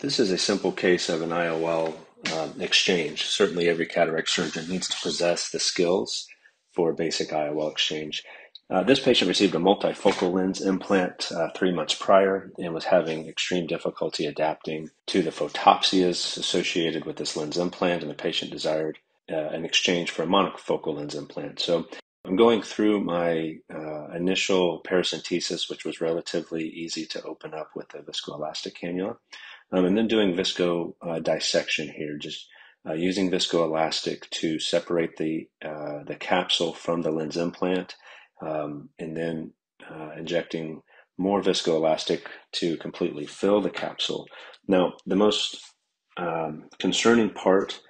This is a simple case of an IOL um, exchange. Certainly, every cataract surgeon needs to possess the skills for basic IOL exchange. Uh, this patient received a multifocal lens implant uh, three months prior and was having extreme difficulty adapting to the photopsias associated with this lens implant, and the patient desired uh, an exchange for a monofocal lens implant. So I'm going through my uh, initial paracentesis, which was relatively easy to open up with a viscoelastic cannula. Um, and then doing visco uh, dissection here, just uh, using viscoelastic to separate the uh, the capsule from the lens implant, um, and then uh, injecting more viscoelastic to completely fill the capsule. Now, the most um, concerning part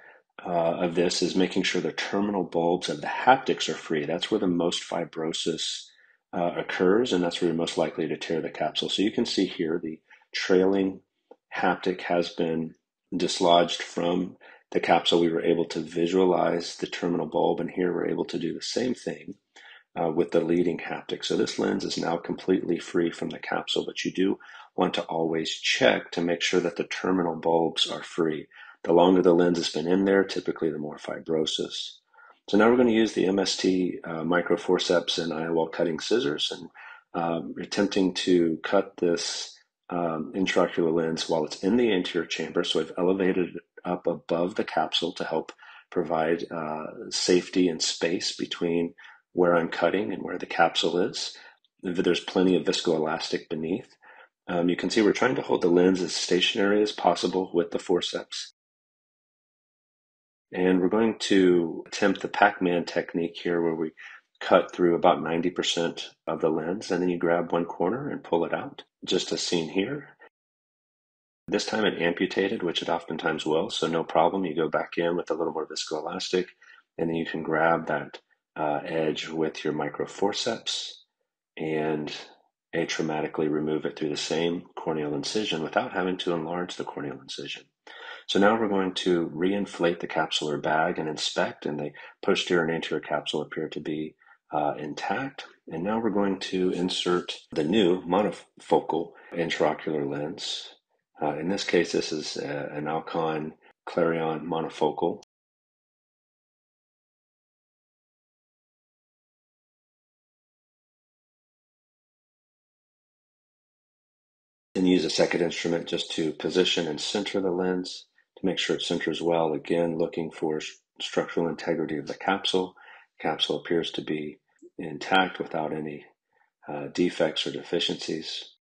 uh, of this is making sure the terminal bulbs of the haptics are free. That's where the most fibrosis uh, occurs, and that's where you're most likely to tear the capsule. So you can see here the trailing haptic has been dislodged from the capsule, we were able to visualize the terminal bulb, and here we're able to do the same thing uh, with the leading haptic. So this lens is now completely free from the capsule, but you do want to always check to make sure that the terminal bulbs are free. The longer the lens has been in there, typically the more fibrosis. So now we're going to use the MST uh, microforceps and IOL cutting scissors and um, attempting to cut this um, intraocular lens while it's in the anterior chamber. So I've elevated it up above the capsule to help provide uh, safety and space between where I'm cutting and where the capsule is. There's plenty of viscoelastic beneath. Um, you can see we're trying to hold the lens as stationary as possible with the forceps. And we're going to attempt the Pac-Man technique here where we cut through about 90% of the lens and then you grab one corner and pull it out just as seen here. This time it amputated, which it oftentimes will, so no problem. You go back in with a little more viscoelastic, and then you can grab that uh, edge with your micro forceps and atraumatically remove it through the same corneal incision without having to enlarge the corneal incision. So now we're going to reinflate the capsular bag and inspect, and the posterior and anterior capsule appear to be uh, intact. And now we're going to insert the new monofocal intraocular lens. Uh, in this case, this is uh, an Alcon Clareon monofocal. And use a second instrument just to position and center the lens to make sure it centers well. Again, looking for structural integrity of the capsule. The Capsule appears to be intact without any uh, defects or deficiencies.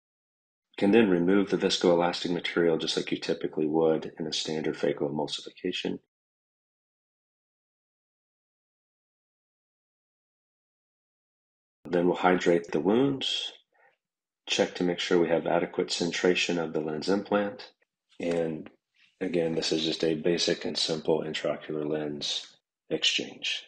Can then remove the viscoelastic material just like you typically would in a standard phaco emulsification. Then we'll hydrate the wounds, check to make sure we have adequate centration of the lens implant, and again, this is just a basic and simple intraocular lens exchange.